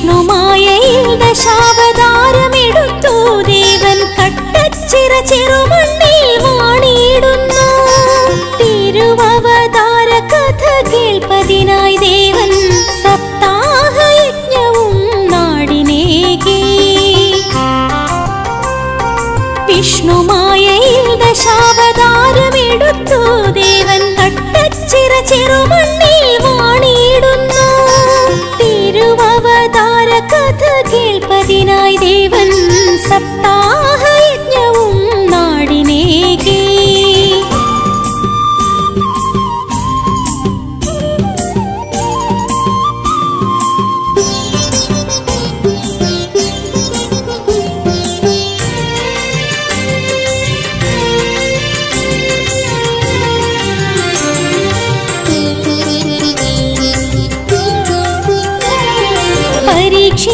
വിഷ്ണുമായയിൽ ദശാവതാരമെടുത്തു. ദേവൻ കട്ടച്ചിറ ചെറുമണ്ണിൽ വാണിയിടുന്നു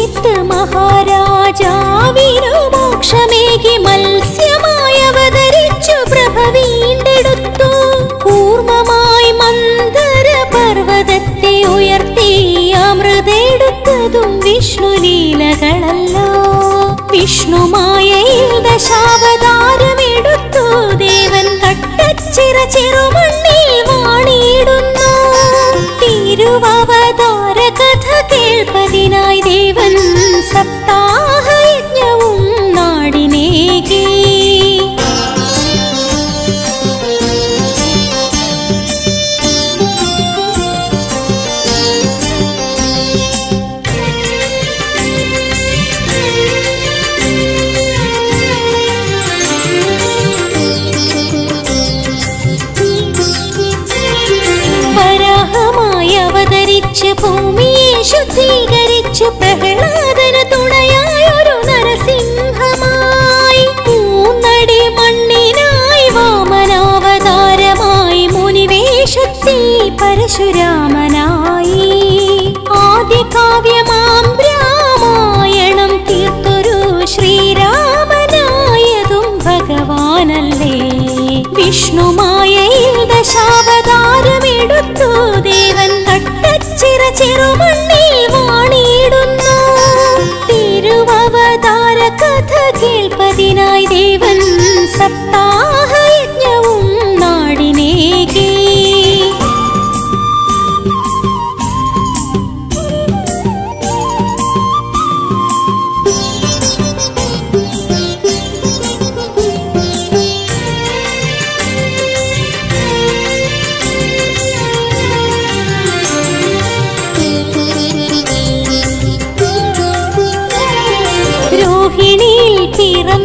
പരീക്ഷിത്ത് മഹാരാജാവിനു മോക്ഷമേകി മത്സ്യമായി അവതരിച്ചു പ്രഭ വീണ്ടെടുത്തു. കൂർമ്മമായി മന്ദര പർവതത്തെ ഉയർത്തി അമൃതെടുത്തതും വിഷ്ണു ലീലകളല്ലോ. വിഷ്ണുമായ ദശാവതാരമെടുത്തു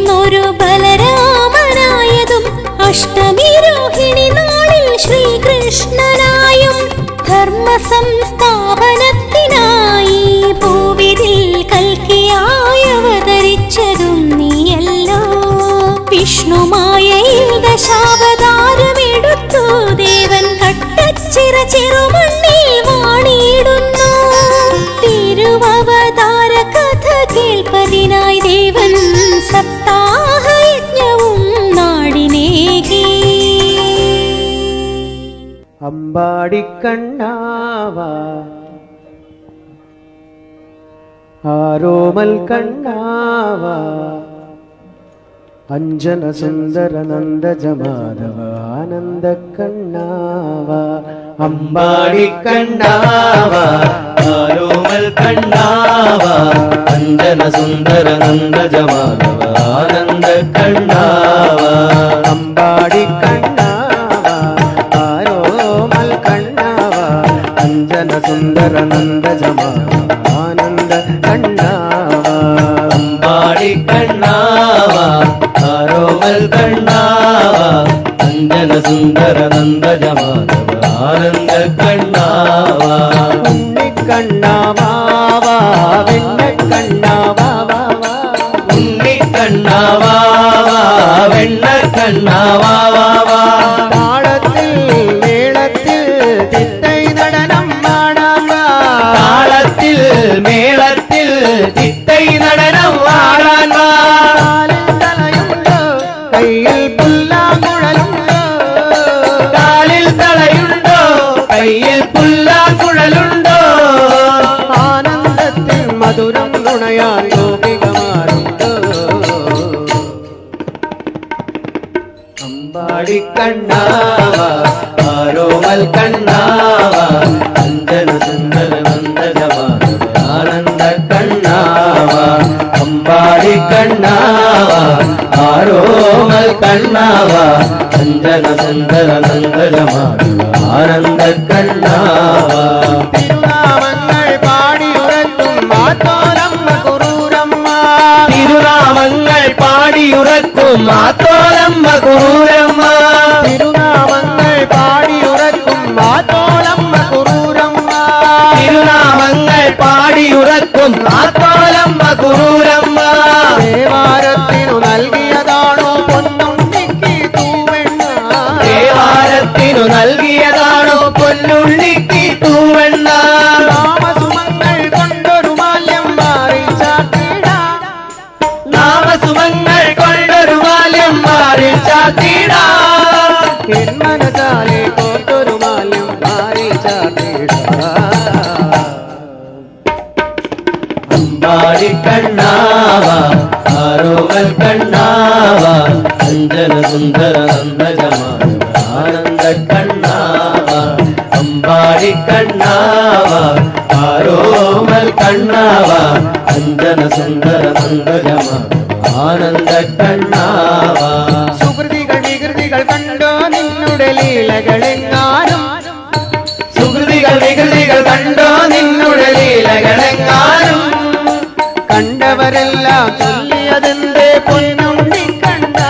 പിറന്നൊരു ബലരാമനായതും അഷ്ടമി രോഹിണി നാളിൽ ശ്രീകൃഷ്ണനായും ധർമ്മ സംസ്ഥാപനത്തിനായി അമ്പാടിക്കണ്ണാവാ ആരോമൽ കണ്ണാവാ. അഞ്ജന സുന്ദര നന്ദജമാധവ. ആനന്ദ കണ്ണാവാ. അമ്പാടിക്കണ്ണാവാ ആരോമൽ കണ്ണാവ. അഞ്ജന സുന്ദര നന്ദ ജമാധവ ആനന്ദ കണ്ണാവാ. അമ്പാടിക്കണ്ണാവാ நந்தன சுந்தர நந்தஜமா ஆனந்த கண்ணாவா? அம்பாடி கண்ணாவா அரோமல் கண்ணாவா நந்தன சுந்தர நந்தஜமாதவ ஆனந்த கண்ணாவா? உன்னி கண்ணாவாவா வெண்ண கண்ணாவாவா? உன்னி கண்ணாவாவா வெண்ண கண்ணாவாவா? മേളത്തിൽ ചിത്തൈ നടനം ആടാൻ തലയുണ്ടോ കയ്യിൽ പുല്ലാങ്കുഴലുണ്ടോ കാലിൽ തളയുണ്ടോ കയ്യിൽ പുല്ലാങ്കുഴലുണ്ടോ ആനന്ദത്തിൽ മധുരം നുണയാൻ பாடி கண்ணாவா ஆரோமல் கண்ணாவா சந்தன சந்தன நந்தனமாடு ஆனந்த கண்ணாவா. திருநாமங்கள் பாடி உரக்கும் மாத்தோரம்ம குரூரம்மா. திருநாமங்கள் பாடி உரக்கும் மாத்தோரம்ம குரூரம்மா. திருநாமங்கள் பாடி உரக்கும் மாத்தோ പൊന്നുള്ളിക്ക് തൂവെണ്ണ. നാമസുമങ്ങൾ കൊണ്ടൊരു മാല്യം മാറി ചാത്തിടാം. നാമസുമങ്ങൾ കൊണ്ടൊരു മാല്യം മാറി ചാത്തിടാ. എൻ മനസാലെ കോർത്തൊരു മാല്യം മാറി ചാത്തിടാം. അമ്പാടി കണ്ണാവ ആരോമൽ കണ്ണാവ അഞ്ജന സുന്ദര നന്ദജമാന ആനന്ദ കണ്ണാവ. ஆதி கண்ணாவா ஆரோமல் கண்ணாவா அஞ்சன சுந்தர சுந்தரமா ஆனந்த கண்ணாவா. சுகிருதிகள் விகிருதிகள் கண்டோ நின்னுடைய லீலகளெங்கானும் சுகிருதிகள் விகிருதிகள் கண்டோ நின்னுடைய லீலகளெங்கானும் கண்டவரெல்லாம் சொல்லியதெந்தே பொன்னுண்டி கண்டா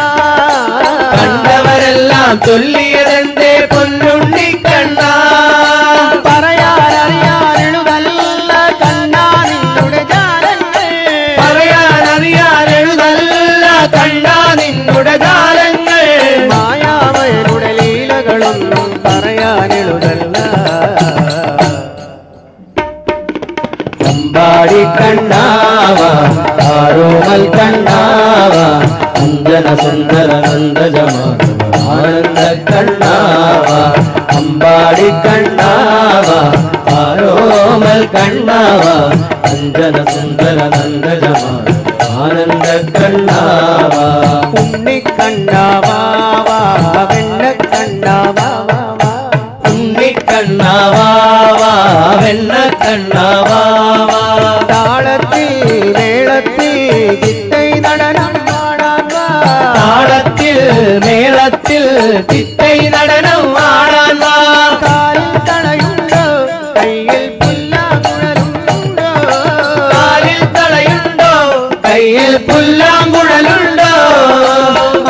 கண்டவரெல்லாம் சொல்லியதெந்தே பொன் ಹೇಳುದಲ್ಲ ಕಂಬಾಡಿ ಕಣ್ಣಾವ ಆರೋಮಲ್ ಕಣ್ಣಾವ ಅಂಜನ ಸುಂದರ ನಂದ ಜಮ ಆನಂದ ಕಣ್ಣಾವ ಅಂಬಾಡಿ ಕಣ್ಣಾವ ಆರೋಮಲ್ ಕಣ್ಣಾವ ಅಂಜನ ಸುಂದರ ನಂದ ಜಮ ಆನಂದ ಕಣ್ಣಾವ ಉಣ್ಣಿ ಕಣ್ಣಾವ അണ്ണവാവാ താളത്തിൽ മേളത്തിൽ ചിട്ടൈ നടനം പാടാൻ താളത്തിൽ മേളത്തിൽ ചിട്ടൈ നടനം പാടാൻ കാലിൽ തളയുണ്ടോ കയ്യിൽ പുല്ലാങ്കുഴലുണ്ടോ കാലിൽ തളയുണ്ടോ കയ്യിൽ പുല്ലാങ്കുഴലുണ്ടോ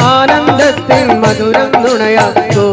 ആനന്ദത്തിൽ മധുരം നുണയാക്കോ